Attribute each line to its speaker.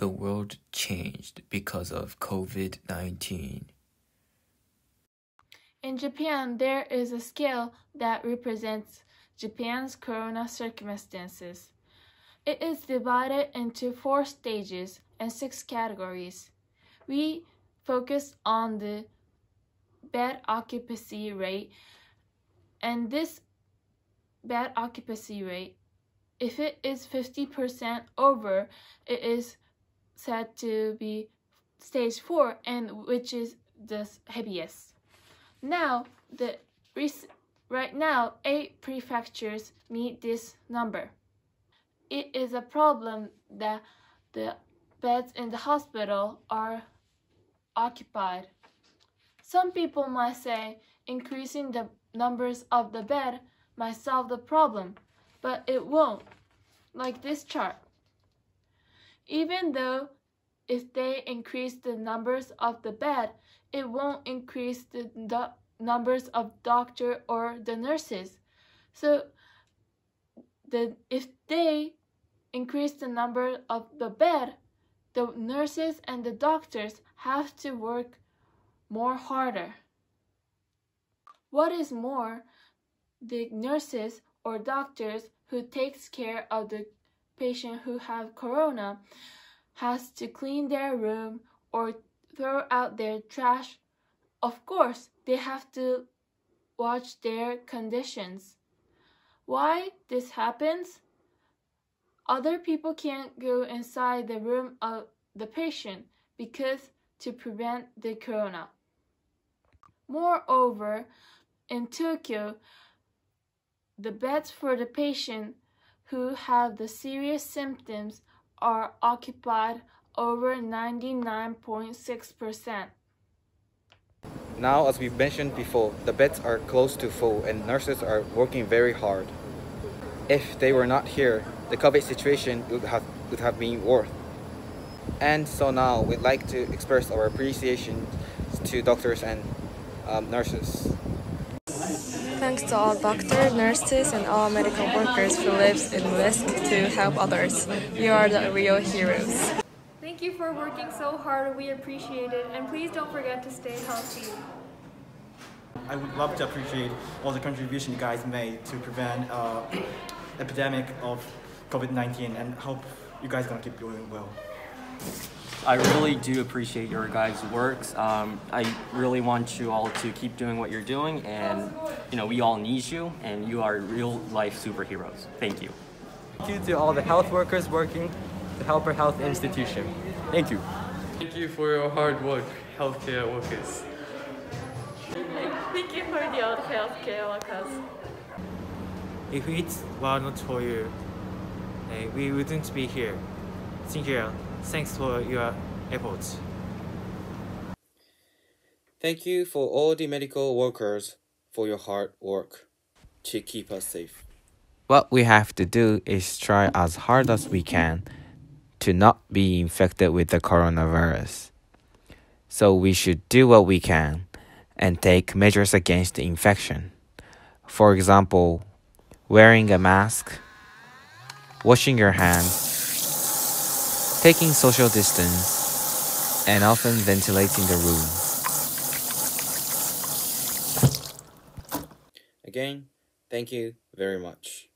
Speaker 1: the world changed because of COVID 19.
Speaker 2: In Japan, there is a scale that represents Japan's corona circumstances. It is divided into four stages and six categories. We focus on the bed occupancy rate, and this bed occupancy rate, if it is 50% over, it is said to be stage 4 and which is the heaviest. Now, the right now, 8 prefectures meet this number. It is a problem that the beds in the hospital are occupied. Some people might say increasing the numbers of the bed might solve the problem, but it won't, like this chart. Even though if they increase the numbers of the bed, it won't increase the numbers of doctor or the nurses. So the if they increase the number of the bed, the nurses and the doctors have to work more harder. What is more, the nurses or doctors who takes care of the patient who have corona has to clean their room or throw out their trash. Of course, they have to watch their conditions. Why this happens? Other people can't go inside the room of the patient because to prevent the corona. Moreover, in Tokyo, the beds for the patient who have the serious symptoms are occupied over 99.6%.
Speaker 3: Now, as we mentioned before, the beds are close to full and nurses are working very hard. If they were not here, the COVID situation would have, would have been worse. And so now we'd like to express our appreciation to doctors and um, nurses.
Speaker 4: Thanks to all doctors, nurses, and all medical workers who lives in risk to help others. You are the real heroes.
Speaker 5: Thank you for working so hard. We appreciate it. And please don't forget to stay healthy.
Speaker 6: I would love to appreciate all the contribution you guys made to prevent uh, epidemic of COVID-19 and hope you guys gonna keep doing well.
Speaker 7: I really do appreciate your guys' works. Um, I really want you all to keep doing what you're doing, and you know we all need you, and you are real life superheroes. Thank you.
Speaker 8: Thank you to all the health workers working to help our health institution. Thank you.
Speaker 9: Thank you for your hard work, healthcare workers.
Speaker 10: Thank you for the old healthcare workers.
Speaker 11: If it were not for you, eh, we wouldn't be here. Thank you. Thanks for your efforts.
Speaker 3: Thank you for all the medical workers for your hard work to keep us safe.
Speaker 1: What we have to do is try as hard as we can to not be infected with the coronavirus. So we should do what we can and take measures against the infection. For example, wearing a mask, washing your hands, taking social distance, and often ventilating the room.
Speaker 3: Again, thank you very much.